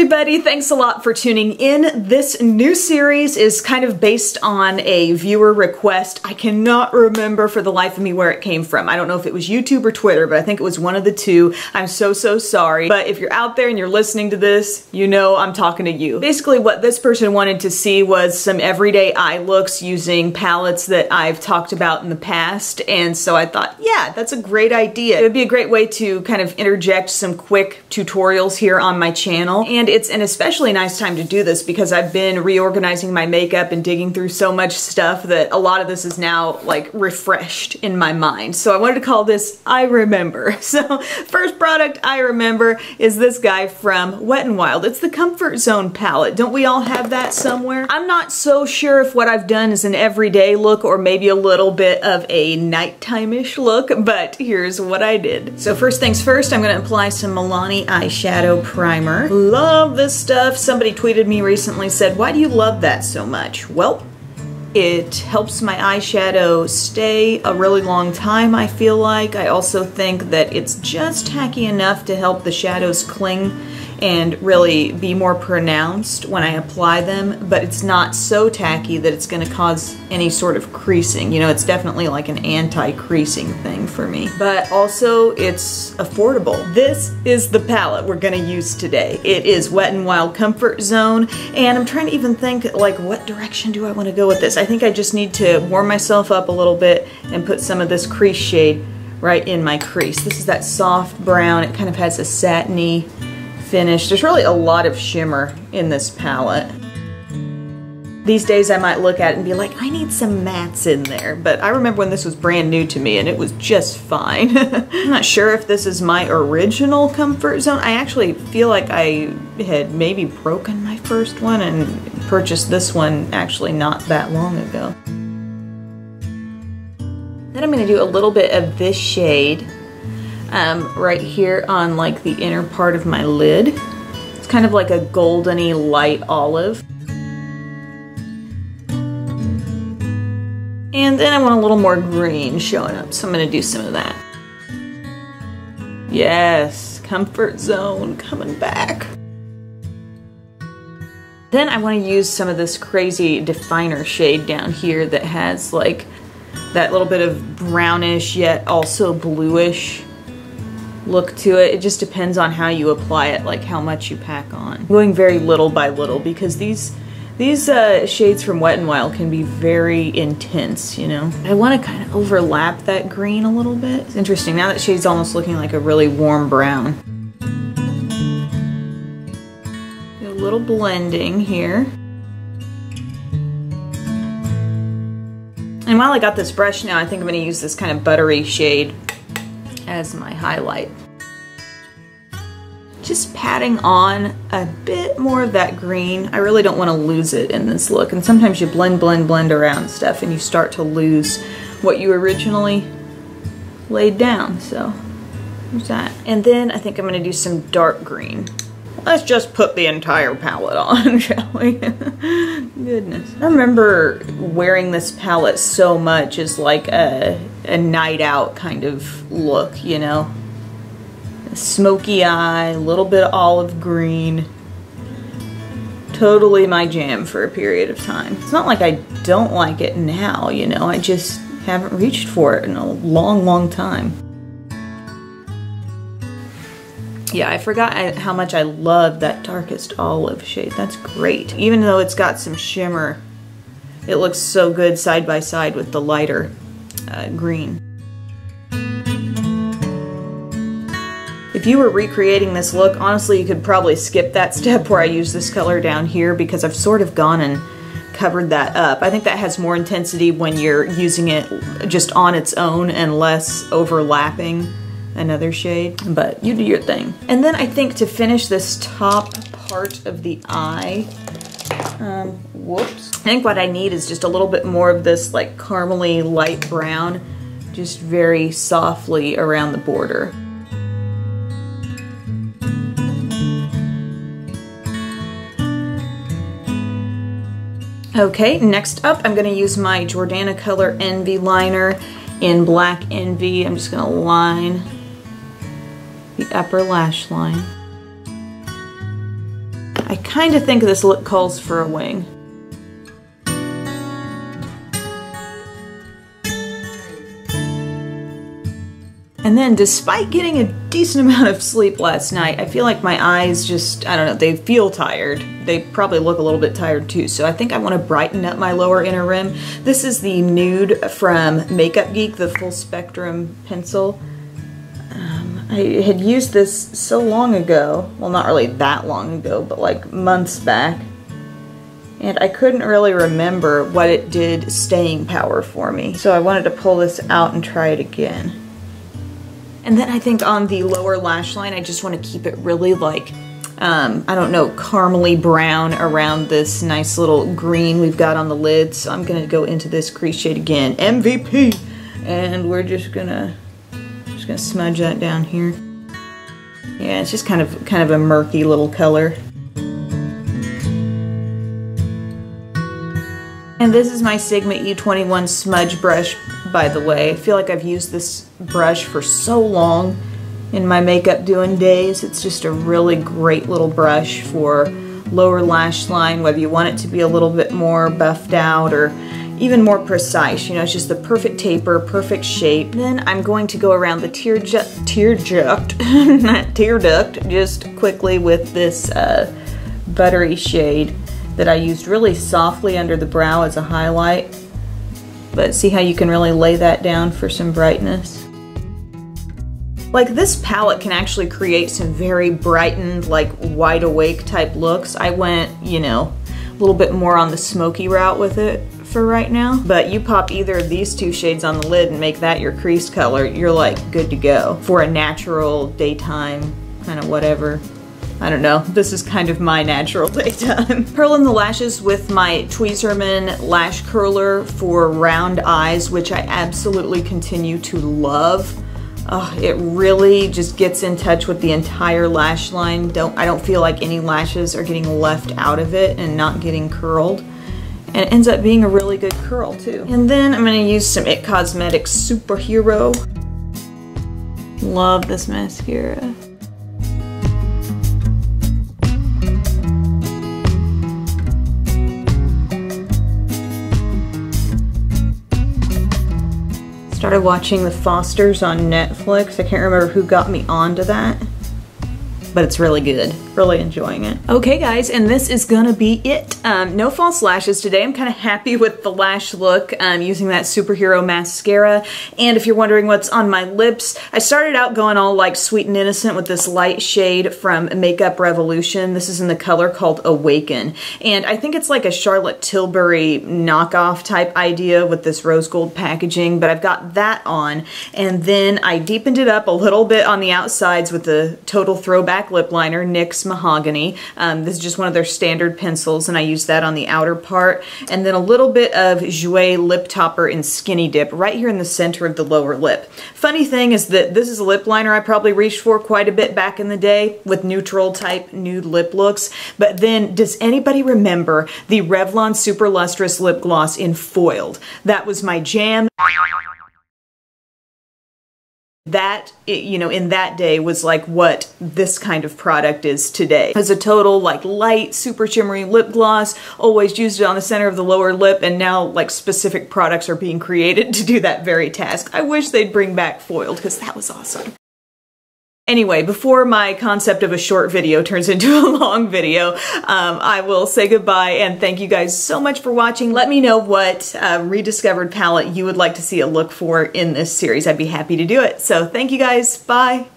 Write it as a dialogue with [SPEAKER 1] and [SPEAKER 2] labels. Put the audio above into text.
[SPEAKER 1] everybody, thanks a lot for tuning in. This new series is kind of based on a viewer request. I cannot remember for the life of me where it came from. I don't know if it was YouTube or Twitter, but I think it was one of the two. I'm so, so sorry. But if you're out there and you're listening to this, you know I'm talking to you. Basically what this person wanted to see was some everyday eye looks using palettes that I've talked about in the past. And so I thought, yeah, that's a great idea. It would be a great way to kind of interject some quick tutorials here on my channel. And it's an especially nice time to do this because I've been reorganizing my makeup and digging through so much stuff that a lot of this is now like refreshed in my mind. So I wanted to call this I Remember. So first product I remember is this guy from Wet n Wild. It's the Comfort Zone palette. Don't we all have that somewhere? I'm not so sure if what I've done is an everyday look or maybe a little bit of a nighttime-ish look, but here's what I did. So first things first, I'm gonna apply some Milani eyeshadow primer. Love this stuff. Somebody tweeted me recently, said, why do you love that so much? Well, it helps my eyeshadow stay a really long time, I feel like. I also think that it's just tacky enough to help the shadows cling and really be more pronounced when I apply them, but it's not so tacky that it's going to cause any sort of creasing. You know, it's definitely like an anti-creasing thing for me. But also, it's affordable. This is the palette we're going to use today. It is Wet n Wild Comfort Zone, and I'm trying to even think, like, what direction do I want to go with this? I think I just need to warm myself up a little bit and put some of this crease shade right in my crease. This is that soft brown. It kind of has a satiny finish. There's really a lot of shimmer in this palette. These days I might look at it and be like, I need some mattes in there. But I remember when this was brand new to me and it was just fine. I'm not sure if this is my original comfort zone. I actually feel like I had maybe broken my first one and purchased this one actually not that long ago. Then I'm going to do a little bit of this shade um, right here on like the inner part of my lid. It's kind of like a goldeny light olive. And then I want a little more green showing up, so I'm gonna do some of that. Yes, comfort zone coming back. Then I want to use some of this crazy definer shade down here that has like that little bit of brownish yet also bluish look to it. It just depends on how you apply it, like how much you pack on. I'm going very little by little because these these uh, shades from Wet n Wild can be very intense, you know. I want to kind of overlap that green a little bit. It's interesting. Now that shade's almost looking like a really warm brown. A little blending here. And while I got this brush now, I think I'm going to use this kind of buttery shade as my highlight. Just patting on a bit more of that green. I really don't want to lose it in this look. And sometimes you blend, blend, blend around stuff and you start to lose what you originally laid down. So there's that. And then I think I'm going to do some dark green. Let's just put the entire palette on, shall we? Goodness. I remember wearing this palette so much as like a, a night out kind of look, you know? Smoky eye, a little bit of olive green. Totally my jam for a period of time. It's not like I don't like it now, you know? I just haven't reached for it in a long, long time. Yeah, I forgot how much I love that darkest olive shade. That's great. Even though it's got some shimmer, it looks so good side by side with the lighter uh, green. If you were recreating this look, honestly, you could probably skip that step where I use this color down here because I've sort of gone and covered that up. I think that has more intensity when you're using it just on its own and less overlapping another shade, but you do your thing. And then I think to finish this top part of the eye, um, whoops. I think what I need is just a little bit more of this like caramely light brown, just very softly around the border. Okay, next up I'm to use my Jordana Color Envy liner in Black Envy. I'm just to line the upper lash line. I kind of think this look calls for a wing. And then despite getting a decent amount of sleep last night, I feel like my eyes just, I don't know, they feel tired. They probably look a little bit tired too, so I think I want to brighten up my lower inner rim. This is the Nude from Makeup Geek, the full spectrum pencil. Um, I had used this so long ago, well not really that long ago, but like months back. And I couldn't really remember what it did staying power for me. So I wanted to pull this out and try it again. And then I think on the lower lash line, I just want to keep it really like, um, I don't know, caramely brown around this nice little green we've got on the lid. So I'm going to go into this crease shade again, MVP. And we're just going to, just going to smudge that down here. Yeah, it's just kind of, kind of a murky little color. And this is my Sigma E21 smudge brush, by the way. I feel like I've used this brush for so long in my makeup doing days. It's just a really great little brush for lower lash line, whether you want it to be a little bit more buffed out or even more precise. You know, it's just the perfect taper, perfect shape. Then I'm going to go around the tear, tear duct, not tear duct, just quickly with this uh, buttery shade that I used really softly under the brow as a highlight. But see how you can really lay that down for some brightness? Like this palette can actually create some very brightened, like wide awake type looks. I went, you know, a little bit more on the smoky route with it for right now. But you pop either of these two shades on the lid and make that your crease color, you're like good to go for a natural daytime kind of whatever I don't know, this is kind of my natural daytime. Curl in the lashes with my Tweezerman lash curler for round eyes, which I absolutely continue to love. It really just gets in touch with the entire lash line. Don't I don't feel like any lashes are getting left out of it and not getting curled. And it ends up being a really good curl too. And then I'm gonna use some IT Cosmetics Superhero. Love this mascara. Started watching The Fosters on Netflix. I can't remember who got me onto that but it's really good. Really enjoying it. Okay guys, and this is gonna be it. Um, no false lashes today. I'm kind of happy with the lash look um, using that superhero mascara. And if you're wondering what's on my lips, I started out going all like sweet and innocent with this light shade from Makeup Revolution. This is in the color called Awaken. And I think it's like a Charlotte Tilbury knockoff type idea with this rose gold packaging, but I've got that on. And then I deepened it up a little bit on the outsides with the Total Throwback black lip liner, NYX Mahogany. Um, this is just one of their standard pencils, and I use that on the outer part. And then a little bit of Jouer Lip Topper in Skinny Dip right here in the center of the lower lip. Funny thing is that this is a lip liner I probably reached for quite a bit back in the day with neutral type nude lip looks. But then, does anybody remember the Revlon Super Lustrous Lip Gloss in Foiled? That was my jam that you know in that day was like what this kind of product is today. As a total like light super shimmery lip gloss always used it on the center of the lower lip and now like specific products are being created to do that very task. I wish they'd bring back foiled because that was awesome Anyway, before my concept of a short video turns into a long video, um, I will say goodbye and thank you guys so much for watching. Let me know what uh, rediscovered palette you would like to see a look for in this series. I'd be happy to do it. So thank you guys. Bye.